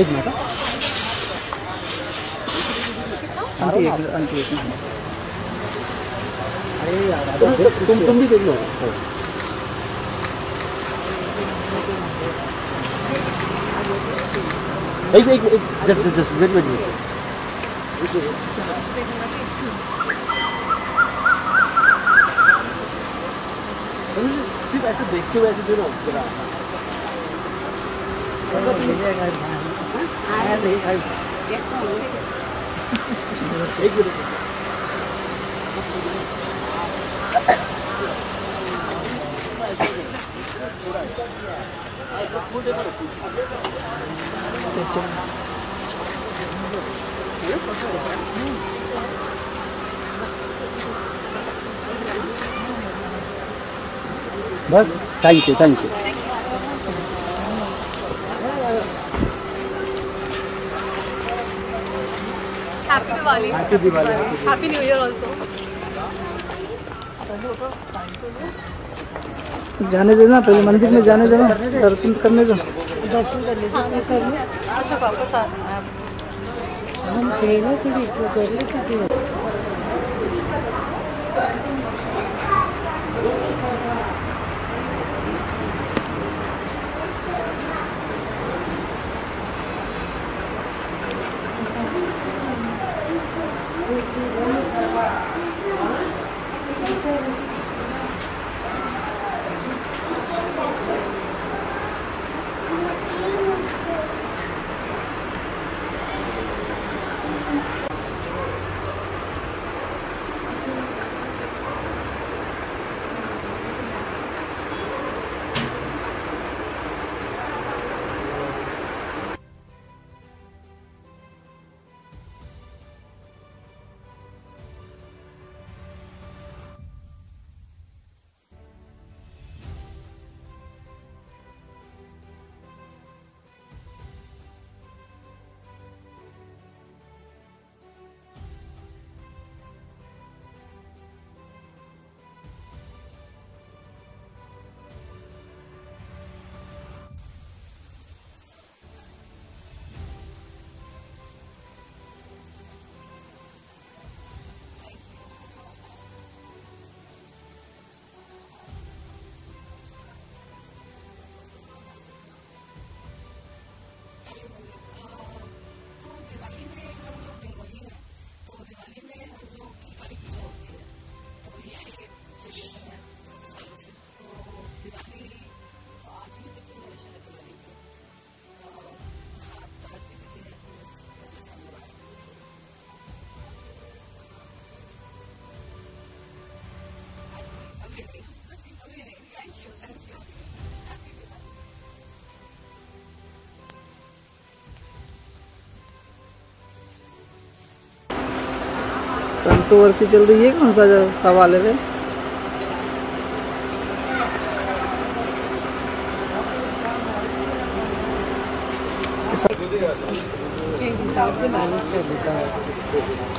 एक minute aunty एक aunty एक मिनट। अरे यार तुम तुम भी देख लो। एक एक एक जस्ट जस्ट वेट वेट सिर्फ़ ऐसे देखते हुए ऐसे दे रहा हूँ। 빨리 아유 애기를 Bác, thank you, thank you. Happy Diwali Happy New Year also. जाने देना पहले मंदिर में जाने देना दर्शन करने दो। अच्छा वापस आ कंट्रोवर्सी चल रही है, कौन सा सवाल है? के हिसाब से मैनेज कर देता है